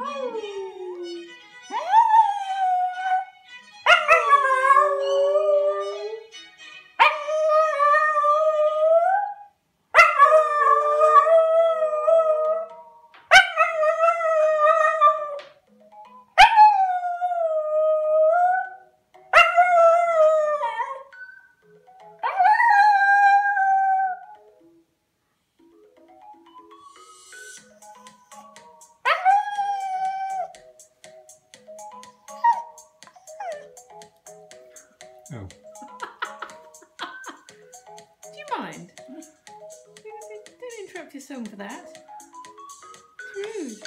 Holy Oh. Do you mind? Don't interrupt your song for that. It's rude.